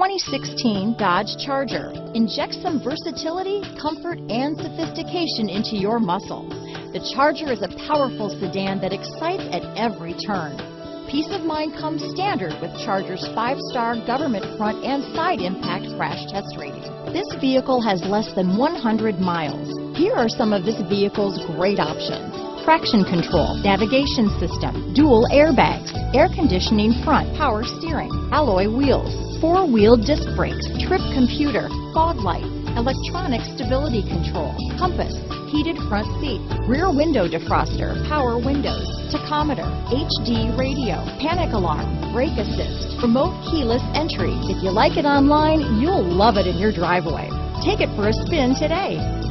2016 Dodge Charger. Inject some versatility, comfort, and sophistication into your muscle. The Charger is a powerful sedan that excites at every turn. Peace of mind comes standard with Charger's five-star government front and side impact crash test rating. This vehicle has less than 100 miles. Here are some of this vehicle's great options. Traction control, navigation system, dual airbags, air conditioning front, power steering, alloy wheels, four-wheel disc brakes, trip computer, fog lights, electronic stability control, compass, heated front seat, rear window defroster, power windows, tachometer, HD radio, panic alarm, brake assist, remote keyless entry. If you like it online, you'll love it in your driveway. Take it for a spin today.